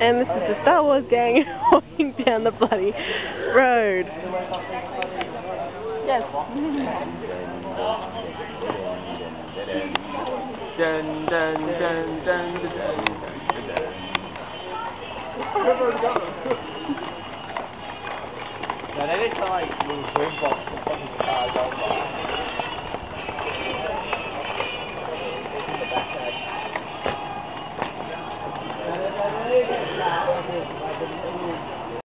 And this is the Star Wars gang walking down the bloody road. Yes. Dun, dun, dun, dun, dun, dun, dun. They didn't like little boombox.